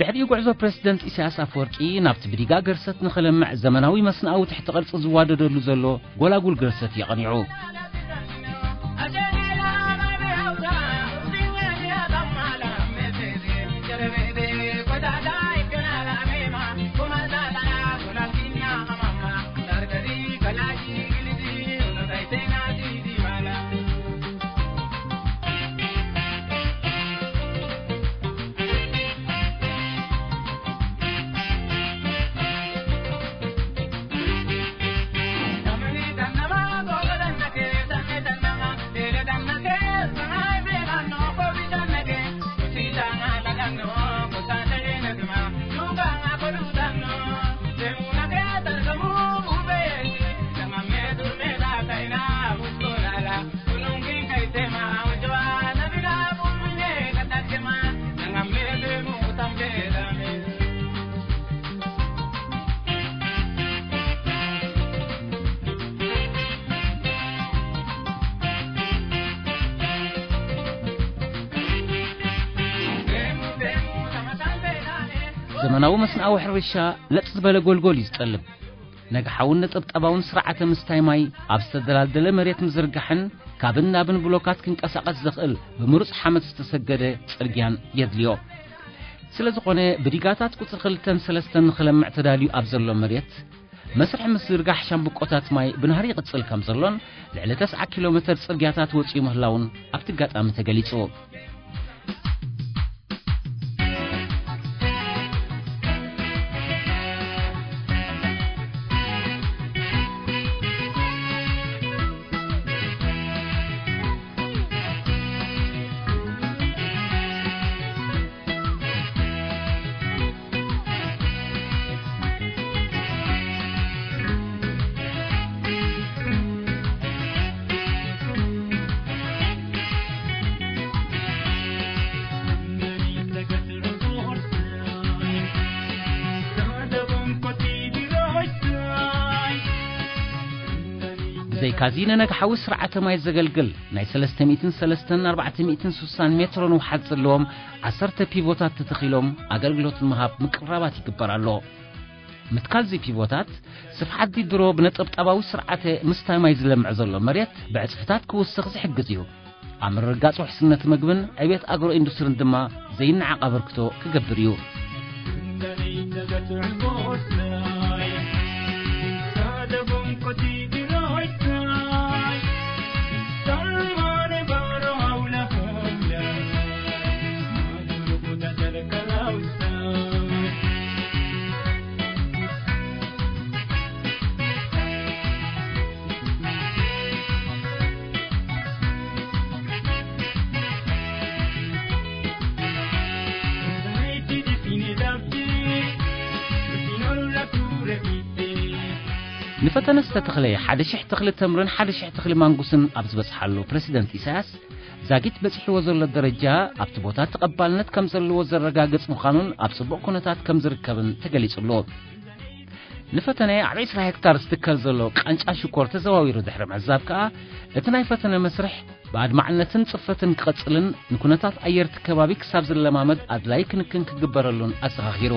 ድሕሪኡ ጉዕዞ ፕሬዚደንት ኢሳያስ ኣፈወርቂ ናብቲ ብዲጋ ገርሰት ንኽልምዕ ዘመናዊ መስናኣዊ ትሕቲ ቅርፂ ዝዋደደሉ ዘሎ ጎላጉል ገርሰት የቐኒዑ Da da እቶናዊ መስንኣዊ ሕርሻ ለጥ ዝበለ ጎልጎል እዩ ዝጠልብ ነግሓውን ነጠብጠባውን ስርዓተ ምስታይ ማይ ኣብ ዝተደላደለ መሬት ምዝርጋሕን ካብን ናብን ብሎካት ክንቀሳቐስ ዘኽእል ብምሩፅ ሓመድ ዝተሰገደ ጽርግያን የድልዮ ስለ ዝኾነ ብዲጋታት ቁፅሪ ክልተን ሰለስተን ንኽለምዕ ተዳልዩ ኣብ ዘሎ መሬት መስርሕ ምስርጋሕ ሻምብቆታት ማይ ብናህሪ ይቕጽል ከም ዘሎን ልዕሊ 90 ኪሎ ሜትር ጽርግያታት ወፂኡ ምህላውን ኣብቲ ኣጋጣሚ ተገሊጹ ዘይካዚነነ ሓዊ ስርዓተ ማይ ዘገልግል ናይ 3340 ሜትሮን ውሓት ዘለዎም 1 ፒቮታት ተተኺሎም ኣገልግሎት ምሃብ ምቅራባት ይግበር ኣሎ متكالزي بيفوتات سفحات دي درو بنطب طباوي سرعته مستماي زلمع زلو مريت السخزي حق زيو عمر رقاصو وحسنة مقبن ابيت أقرو إندوسرن دما زين عقبركتو كقبريو ንፈተነ ዝተተኽለ ሓደ ሽሕ ተኽሊ ተምርን ሓደ ሽሕ ተኽሊ ማንጉስን ኣብ ዝበዝሓሉ ፕረሲደንት ኢሳያስ ዛጊት በፂሕዎ ዘሎ ደረጃ ኣብቲ ቦታ ተቐባልነት ከም ዘለዎ ዘረጋግጽ ምዃኑን ኣብ ጽቡቕ ኩነታት ከም ዝርከብን ተገሊጹ ኣሎ ንፈተነ ኣብ 20 ሄክታር ዝትከል ዘሎ ቃንጫ ሽኮር ተዘዋዊሩ ድሕሪ ምዕዛብ ከዓ እቲ ናይ ፈተነ መስርሕ ብኣድማዕነትን ጽፈትን ክቐጽልን ንኩነታት ኣየርቲ ከባቢ ክሳብ ዝለማመድ ኣድላይ ክንክን ክግበረሉን ኣሰኻኺሩ